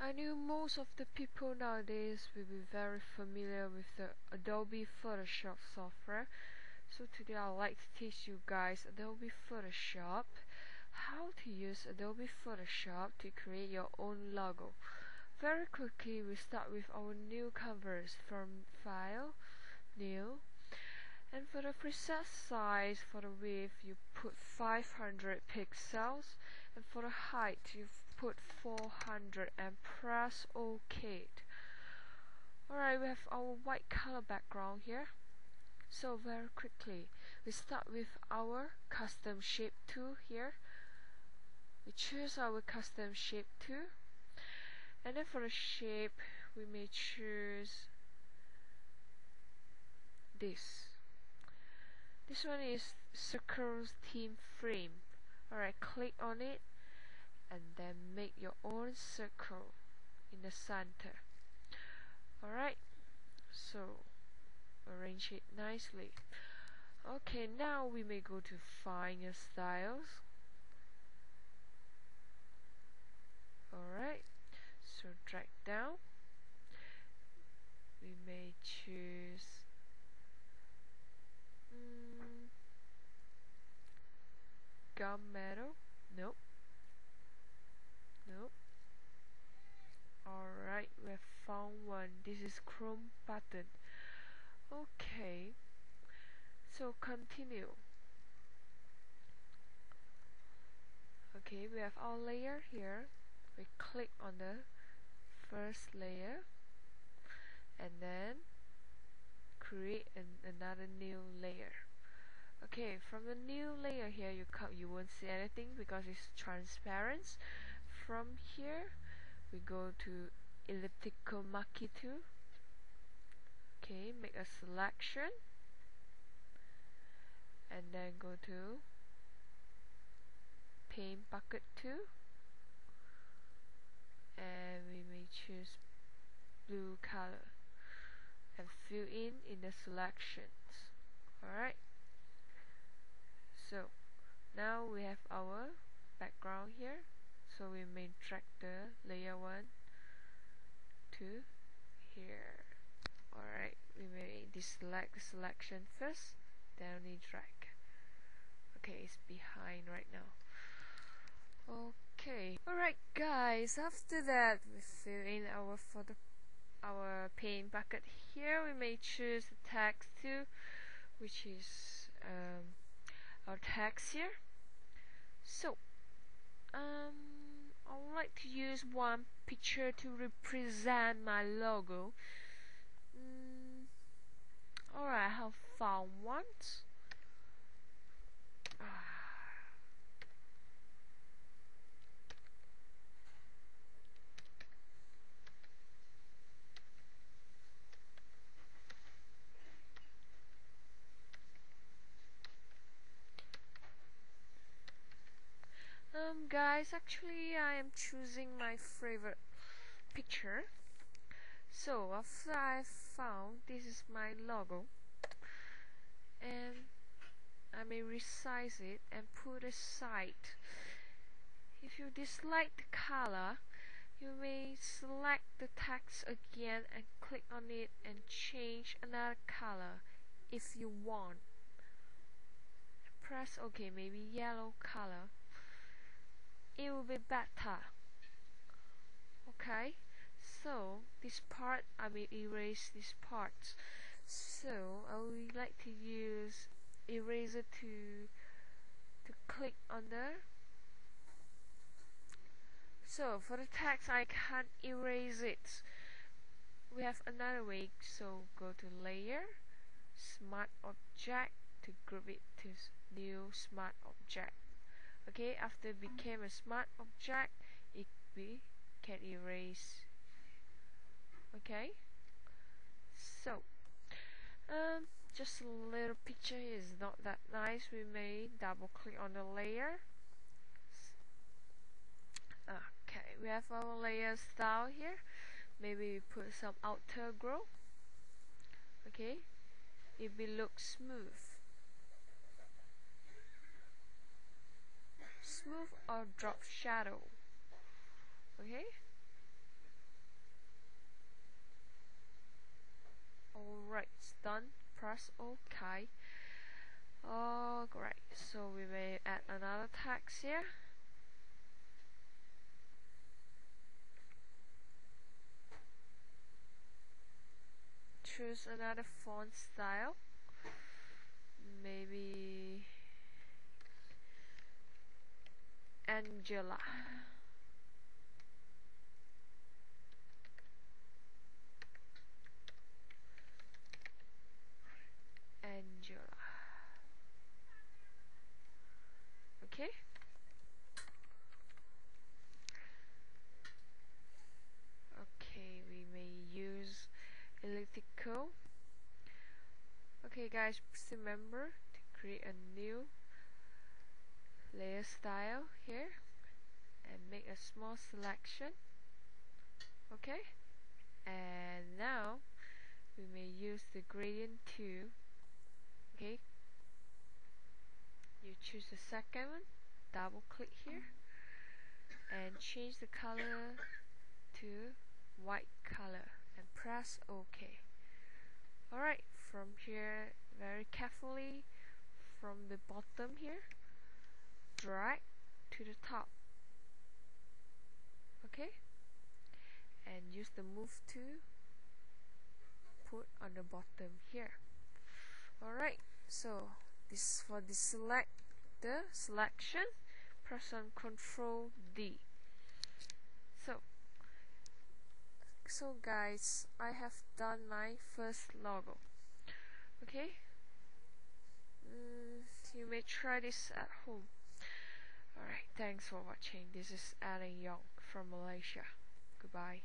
I knew most of the people nowadays will be very familiar with the Adobe Photoshop software. So today I'd like to teach you guys Adobe Photoshop, how to use Adobe Photoshop to create your own logo. Very quickly we start with our new canvas from File, New, and for the preset size for the width you put 500 pixels. And for the height you put 400 and press OK. Alright we have our white color background here. So very quickly we start with our custom shape tool here. We choose our custom shape tool. And then for the shape we may choose this this one is circles Team frame. Alright click on it and then make your own circle in the center. Alright so arrange it nicely. Okay now we may go to find your styles. Alright so drag down. We may choose gunmetal nope Nope. Alright, we have found one. This is Chrome button. Okay. So continue. Okay, we have our layer here. We click on the first layer and then create an, another new layer. Okay, from the new layer here you you won't see anything because it's transparent. From here we go to elliptical marquee tool okay make a selection. And then go to paint bucket tool and we may choose blue color. And fill in in the selections. Alright so now we have our background here. So we may drag the layer 1 to here. Alright we may deselect the selection first then we drag. Okay it's behind right now. Okay. Alright guys after that we fill in our photo our paint bucket here. We may choose the text tool which is um, our text here so um I would like to use one picture to represent my logo. Mm, Alright, I have found one. Um guys, actually I am choosing my favorite picture. So after I found this is my logo and I may resize it and put aside. If you dislike the color, you may select the text again and click on it and change another color if you want. Press OK, maybe yellow color be better okay? So this part I will erase this part. So I would like to use eraser to to click on the so for the text I can't erase it. We have another way so go to layer smart object to group it to new smart object okay after it became a smart object it we can erase. Okay? So um, just a little picture is not that nice. We may double click on the layer. Okay we have our layer style here. Maybe we put some outer glow. Okay? It will look smooth smooth or drop shadow. Okay? Alright done. Press ok alright so we may add another text here. Choose another font style. Maybe Angela Angela okay? Okay we may use elliptical. Okay guys remember to create a new layer style here and make a small selection okay? And now we may use the gradient tool okay? You choose the second one double click here and change the color to white color and press OK alright from here very carefully from the bottom here drag to the top. Okay? And use the move to put on the bottom here. Alright so this for the select the selection press on control D. So so guys I have done my first logo. Okay? Mm, you may try this at home alright thanks for watching. This is Annie Young from Malaysia. Goodbye